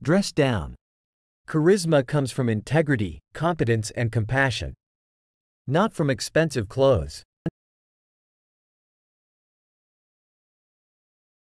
Dress down. Charisma comes from integrity, competence, and compassion. Not from expensive clothes.